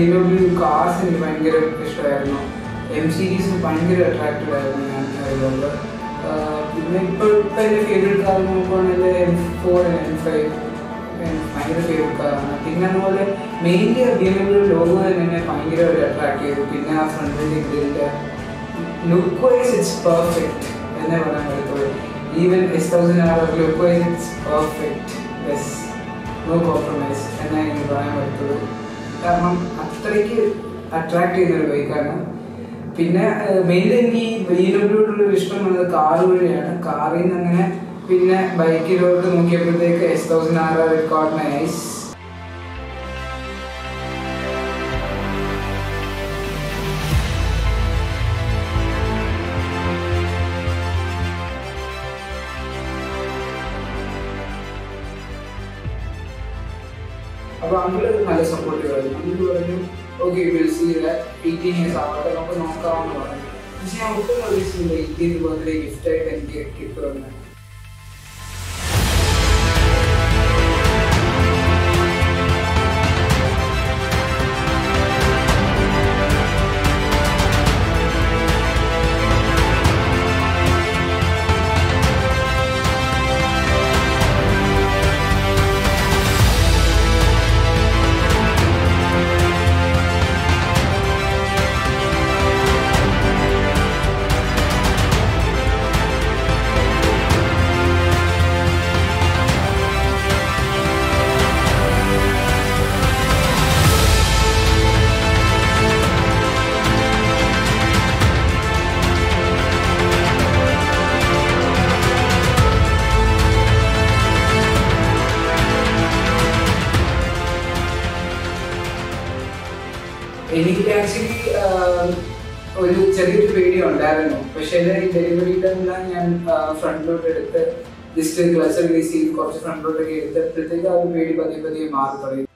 M W cars എനിക്ക് ഭയങ്കര ഇഷ്ടമായിരുന്നു. എം സീരീസ് ഭയങ്കര അട്രാക്റ്റഡ് ആയിരുന്നു ഞാൻ ആഹ് പിന്നെ ഇപ്പോഴത്തെ എന്റെ ഫേവറേറ്റ് കാർ നോക്കുകയാണെങ്കിൽ എം ഫോർ എം ഫൈവ് ഭയങ്കര ഫേവറേറ്റ് കാറാണ് പിന്നെ അതുപോലെ mainly B M W logo തന്നെ എന്നെ ഭയങ്കര ഒരു അട്രാക്ട് ചെയ്തു. പിന്നെ ആ ഫ്രണ്ടിന്റെ ഇതിന്റെ ലുക്ക് വൈസ് ഇറ്റ്സ് പെർഫെക്റ്റ് എന്നേ പറയാൻ പറ്റത്തുള്ളൂ. Even S thousand R look wise it's perfect yes no compromise എന്നേ എനിക്ക് പറയാൻ പറ്റത്തുള്ളൂ. കാരണം അത്രയ്ക്ക് അട്രാക്ട് ചെയ്യുന്ന ഒരു ബൈക്കാണ് പിന്നെ മെയിൻ എനിക്ക് ഈ ഡബ്ല്യൂട്ടുള്ള ഇഷ്ടം വന്നത് കാർ വഴിയാണ്. കാറിൽ നിന്ന് അങ്ങനെ പിന്നെ ബൈക്കിലോട്ട് നോക്കിയപ്പോഴത്തേക്ക് S thousand R R record nice അപ്പോൾ അത് നല്ല സപ്പോർട്ട് ആയിരുന്നു അങ്കിൾ പറഞ്ഞു okay will see eighteen years ആവട്ടെ നമുക്ക് നോക്കാമെന്ന് പറഞ്ഞു. പക്ഷെ ഞാൻ ഒട്ടും പ്രതീക്ഷിച്ചില്ല എയ്റ്റീൻ ബർത്ത്ഡേ ഗിഫ്റ്റ് ആയിട്ട് എനിക്ക് കിട്ടുമെന്ന്. എനിക്ക് ആക്ച്വലി ഒരു ചെറിയൊരു പേടി ഉണ്ടായിരുന്നു പക്ഷേ ഈ ഡെലിവറി ടൈമിലാണ് ഞാൻ ഫ്രണ്ടിലോട്ട് എടുത്ത് ജസ്റ്റ് ഗ്ലസ് റിലീസ് ചെയ്ത് കുറച്ച് ഫ്രണ്ടിലോട്ടൊക്കെ എടുത്തപ്പോഴത്തേക്ക് ആ ഒരു പേടി പതിയെ പതിയെ മാറി തുടങ്ങി